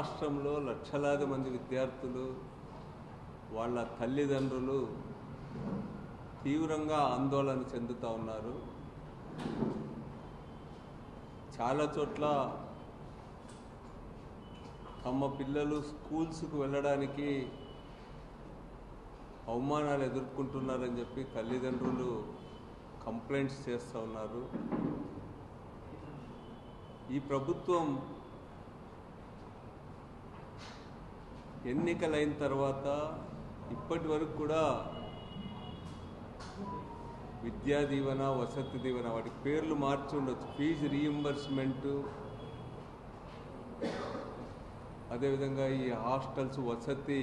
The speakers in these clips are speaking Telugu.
రాష్ట్రంలో లక్షలాది మంది విద్యార్థులు వాళ్ళ తల్లిదండ్రులు తీవ్రంగా ఆందోళన చెందుతూ ఉన్నారు. చాలా చోట్ల తమ పిల్లలు స్కూల్స్కు వెళ్ళడానికి అవమానాలు ఎదుర్కొంటున్నారని చెప్పి తల్లిదండ్రులు కంప్లైంట్స్ చేస్తూ ఉన్నారు. ఈ ప్రభుత్వం ఎన్నికలైన తర్వాత ఇప్పటి వరకు కూడా విద్యా దీవెన వసతి దీవెన వాటి పేర్లు మార్చి ఉండొచ్చు. ఫీజు రీఎంబర్స్మెంటు అదేవిధంగా ఈ హాస్టల్స్ వసతి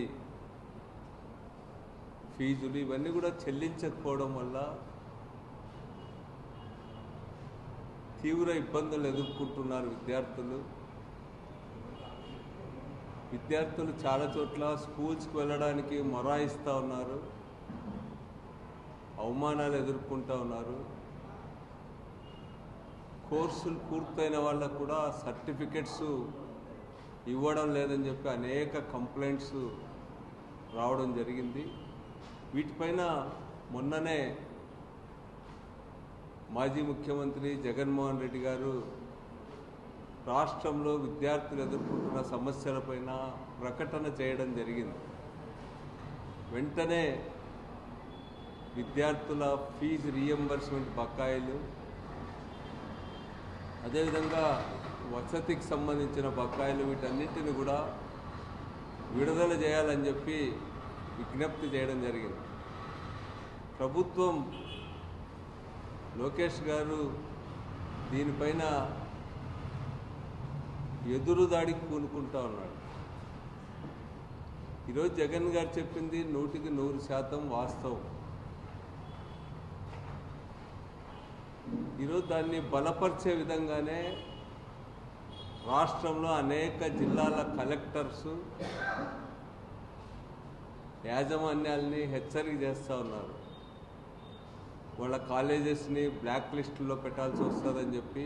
ఫీజులు ఇవన్నీ కూడా చెల్లించకపోవడం వల్ల తీవ్ర ఇబ్బందులు ఎదుర్కొంటున్నారు విద్యార్థులు. విద్యార్థులు చాలా చోట్ల స్కూల్స్కి వెళ్ళడానికి మొరాయిస్తూ ఉన్నారు. అవమానాలు ఎదుర్కొంటూ ఉన్నారు. కోర్సులు పూర్తయిన వాళ్ళకు కూడా సర్టిఫికెట్స్ ఇవ్వడం లేదని చెప్పి అనేక కంప్లైంట్స్ రావడం జరిగింది. వీటిపైన మొన్ననే మాజీ ముఖ్యమంత్రి జగన్మోహన్ రెడ్డి గారు రాష్ట్రంలో విద్యార్థులు ఎదుర్కొంటున్న సమస్యలపైన ప్రకటన చేయడం జరిగింది. వెంటనే విద్యార్థుల ఫీజు రీఎంబర్స్మెంట్ బకాయిలు అదేవిధంగా వసతికి సంబంధించిన బకాయిలు వీటన్నిటిని కూడా విడుదల చేయాలని చెప్పి విజ్ఞప్తి చేయడం జరిగింది. ప్రభుత్వం లోకేష్ గారు దీనిపైన ఎదురుదాడికి పూనుకుంటా ఉన్నాడు. ఈరోజు జగన్ గారు చెప్పింది నూటికి నూరు శాతం వాస్తవం. ఈరోజు దాన్ని బలపరిచే విధంగానే రాష్ట్రంలో అనేక జిల్లాల కలెక్టర్స్ యాజమాన్యాల్ని హెచ్చరిక చేస్తూ ఉన్నారు. వాళ్ళ కాలేజెస్ని బ్లాక్ లిస్టులో పెట్టాల్సి వస్తుందని చెప్పి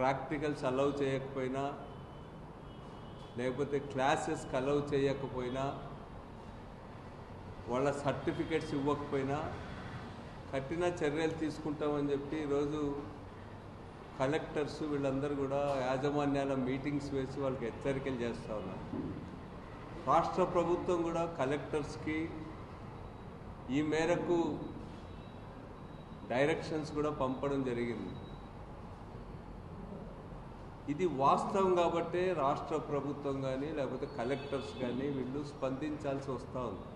ప్రాక్టికల్స్ అలౌ చేయకపోయినా లేకపోతే క్లాసెస్కి అలౌ చేయకపోయినా వాళ్ళ సర్టిఫికెట్స్ ఇవ్వకపోయినా కఠిన చర్యలు తీసుకుంటామని చెప్పి ఈరోజు కలెక్టర్స్ వీళ్ళందరూ కూడా యాజమాన్యాల మీటింగ్స్ వేసి వాళ్ళకి హెచ్చరికలు చేస్తూ ఉన్నారు. రాష్ట్ర ప్రభుత్వం కూడా కలెక్టర్స్కి ఈ మేరకు డైరెక్షన్స్ కూడా పంపడం జరిగింది. ఇది వాస్తవం కాబట్టే రాష్ట్ర ప్రభుత్వం కానీ లేకపోతే కలెక్టర్స్ కానీ వీళ్ళు స్పందించాల్సి వస్తూ ఉంది.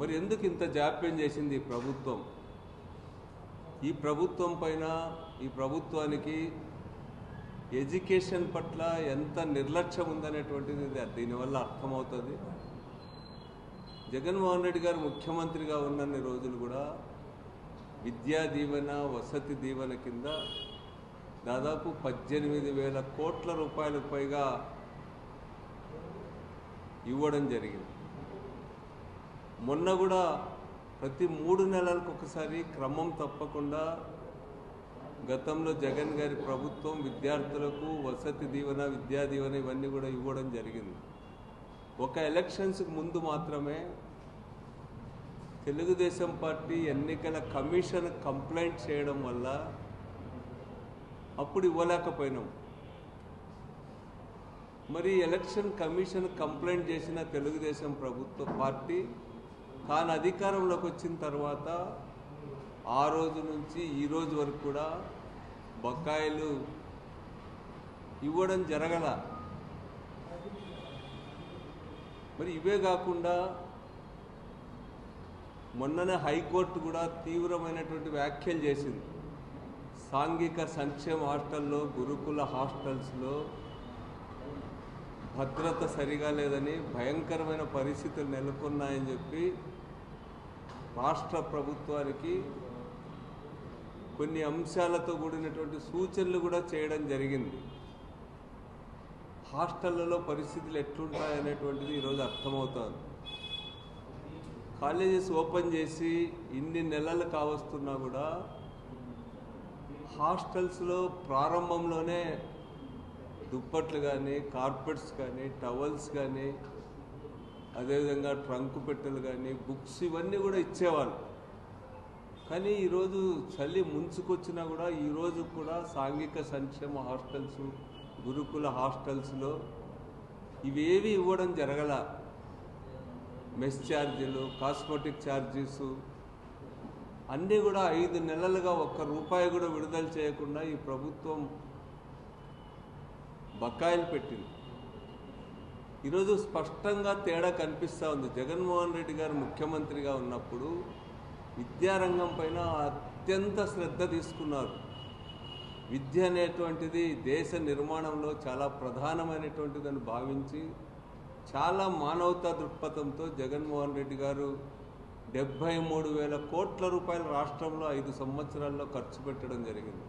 మరి ఎందుకు ఇంత జాప్యం చేసింది ఈ ప్రభుత్వం? ఈ ప్రభుత్వం పైన ఈ ప్రభుత్వానికి ఎడ్యుకేషన్ పట్ల ఎంత నిర్లక్ష్యం ఉందనేటువంటిది దీనివల్ల అర్థమవుతుంది. జగన్మోహన్ రెడ్డి గారు ముఖ్యమంత్రిగా ఉన్నన్ని రోజులు కూడా విద్యా దీవెన వసతి దీవెన కింద దాదాపు పద్దెనిమిది వేల కోట్ల రూపాయలకు పైగా ఇవ్వడం జరిగింది. మొన్న కూడా ప్రతి మూడు నెలలకు ఒకసారి క్రమం తప్పకుండా గతంలో జగన్ గారి ప్రభుత్వం విద్యార్థులకు వసతి దీవెన విద్యా దీవెన ఇవన్నీ కూడా ఇవ్వడం జరిగింది. ఒక ఎలక్షన్స్ ముందు మాత్రమే తెలుగుదేశం పార్టీ ఎన్నికల కమిషన్ కంప్లైంట్ చేయడం వల్ల అప్పుడు ఇవ్వలేకపోయినాం. మరి ఎలక్షన్ కమిషన్ కంప్లైంట్ చేసిన తెలుగుదేశం ప్రభుత్వ పార్టీ తాను అధికారంలోకి వచ్చిన తర్వాత ఆ రోజు నుంచి ఈ రోజు వరకు కూడా బకాయిలు ఇవ్వడం జరగల. మరి ఇవే కాకుండా మొన్ననే హైకోర్టు కూడా తీవ్రమైనటువంటి వ్యాఖ్యలు చేసింది. సాంఘిక సంక్షేమ హాస్టల్లో గురుకుల హాస్టల్స్లో భద్రత సరిగా లేదని భయంకరమైన పరిస్థితులు నెలకొన్నాయని చెప్పి రాష్ట్ర ప్రభుత్వానికి కొన్ని అంశాలతో కూడినటువంటి సూచనలు కూడా చేయడం జరిగింది. హాస్టళ్ళలో పరిస్థితులు ఎట్లుంటాయనేటువంటిది ఈరోజు అర్థమవుతోంది. కాలేజెస్ ఓపెన్ చేసి ఇన్ని నెలలు కావస్తున్నా కూడా హాస్టల్స్లో ప్రారంభంలోనే దుప్పట్లు కానీ కార్పెట్స్ కానీ టవల్స్ కానీ అదేవిధంగా ట్రంక్ పెట్టెలు కానీ బుక్స్ ఇవన్నీ కూడా ఇచ్చేవాళ్ళు. కానీ ఈరోజు చలి ముంచుకొచ్చినా కూడా ఈరోజు కూడా సాంఘిక సంక్షేమ హాస్టల్స్ గురుకుల హాస్టల్స్లో ఇవేవి ఇవ్వడం జరగల. మెస్ ఛార్జీలు కాస్మెటిక్ ఛార్జీసు అన్నీ కూడా ఐదు నెలలుగా ఒక్క రూపాయి కూడా విడుదల చేయకుండా ఈ ప్రభుత్వం బకాయిలు పెట్టింది. ఈరోజు స్పష్టంగా తేడా కనిపిస్తూ ఉంది. జగన్మోహన్ రెడ్డి గారు ముఖ్యమంత్రిగా ఉన్నప్పుడు విద్యారంగం పైన అత్యంత శ్రద్ధ తీసుకున్నారు. విద్య అనేటువంటిది దేశ నిర్మాణంలో చాలా ప్రధానమైనటువంటిదని భావించి చాలా మానవతా దృక్పథంతో జగన్మోహన్ రెడ్డి గారు డెబ్భై మూడు వేల కోట్ల రూపాయల రాష్ట్రంలో ఐదు సంవత్సరాల్లో ఖర్చు పెట్టడం జరిగింది.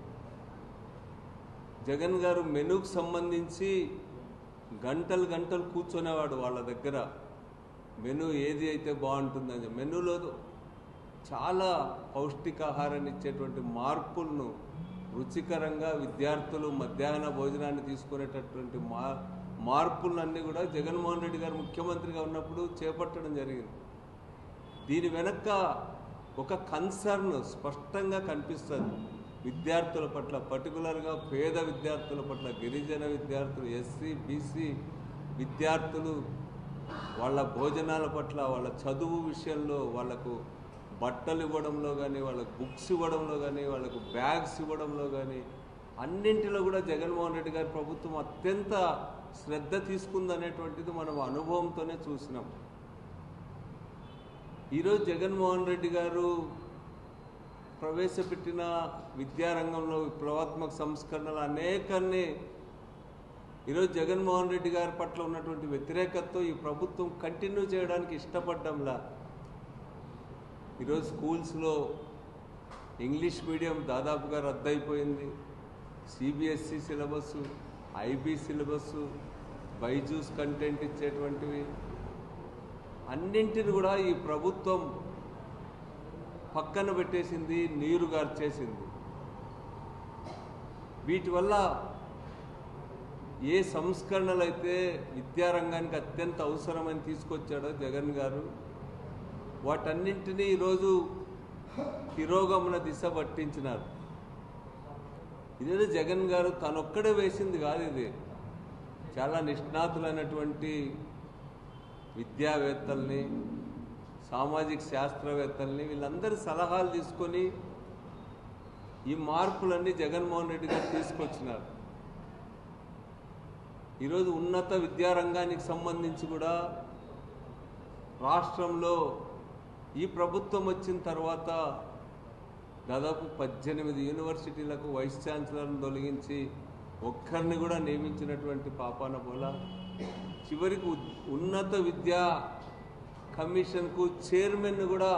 జగన్ గారు మెనూకు సంబంధించి గంటలు గంటలు కూర్చునేవాడు వాళ్ళ దగ్గర. మెను ఏది అయితే బాగుంటుందని మెనులో చాలా పౌష్టికాహారాన్ని ఇచ్చేటువంటి మార్పులను రుచికరంగా విద్యార్థులు మధ్యాహ్న భోజనాన్ని తీసుకునేటటువంటి మా మార్పులన్నీ కూడా జగన్మోహన్ రెడ్డి గారు ముఖ్యమంత్రిగా ఉన్నప్పుడు చేపట్టడం జరిగింది. దీని వెనక ఒక కన్సర్న్ స్పష్టంగా కనిపిస్తుంది. విద్యార్థుల పట్ల పర్టికులర్గా పేద విద్యార్థుల పట్ల గిరిజన విద్యార్థులు ఎస్సీ బీసీ విద్యార్థులు వాళ్ళ భోజనాల పట్ల వాళ్ళ చదువు విషయంలో వాళ్ళకు బట్టలు ఇవ్వడంలో కానీ వాళ్ళకు బుక్స్ ఇవ్వడంలో కానీ వాళ్ళకు బ్యాగ్స్ ఇవ్వడంలో కానీ అన్నింటిలో కూడా జగన్మోహన్ రెడ్డి గారి ప్రభుత్వం అత్యంత శ్రద్ధ తీసుకుందనేటువంటిది మనం అనుభవంతోనే చూసినాం. ఈరోజు జగన్మోహన్ రెడ్డి గారు ప్రవేశపెట్టిన విద్యారంగంలో విప్లవాత్మక సంస్కరణలు అనేకాన్ని ఈరోజు జగన్మోహన్ రెడ్డి గారి పట్ల ఉన్నటువంటి వ్యతిరేకతతో ఈ ప్రభుత్వం కంటిన్యూ చేయడానికి ఇష్టపడ్డంలా. ఈరోజు స్కూల్స్లో ఇంగ్లీష్ మీడియం దాదాపుగా రద్దయిపోయింది. CBSE syllabus IB syllabus Byju's content ఇచ్చేటువంటివి అన్నింటిని కూడా ఈ ప్రభుత్వం పక్కన పెట్టేసింది నీరు గార్చేసింది. వీటి వల్ల ఏ సంస్కరణలు అయితే విద్యారంగానికి అత్యంత అవసరమని తీసుకొచ్చాడో జగన్ గారు వాటన్నింటినీ ఈరోజు తిరోగమన దిశ పట్టించినారు. ఇదేదో జగన్ గారు తనొక్కడే వేసింది కాదు ఇది. చాలా నిష్ణాతులైనటువంటి విద్యావేత్తల్ని సామాజిక శాస్త్రవేత్తల్ని వీళ్ళందరి సలహాలు తీసుకొని ఈ మార్పులన్నీ జగన్మోహన్ రెడ్డి గారు తీసుకొచ్చినారు. ఈరోజు ఉన్నత విద్యారంగానికి సంబంధించి కూడా రాష్ట్రంలో ఈ ప్రభుత్వం వచ్చిన తర్వాత దాదాపు పద్దెనిమిది యూనివర్సిటీలకు వైస్ ఛాన్సలర్ను తొలగించి ఒక్కరిని కూడా నియమించినటువంటి పాపాన బోలా. చివరికి ఉన్నత విద్యా కమిషన్కు చైర్మన్ కూడా